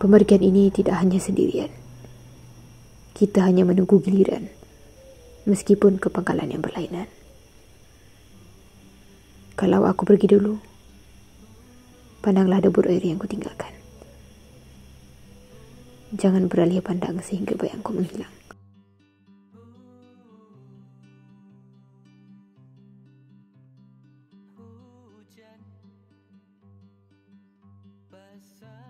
Pemergian ini tidak hanya sendirian. Kita hanya menunggu giliran. Meskipun ke pangkalan yang berlainan. Kalau aku pergi dulu, pandanglah debur air yang kutinggalkan. Jangan beralih pandang sehingga bayangku menghilang. Hujan, basah.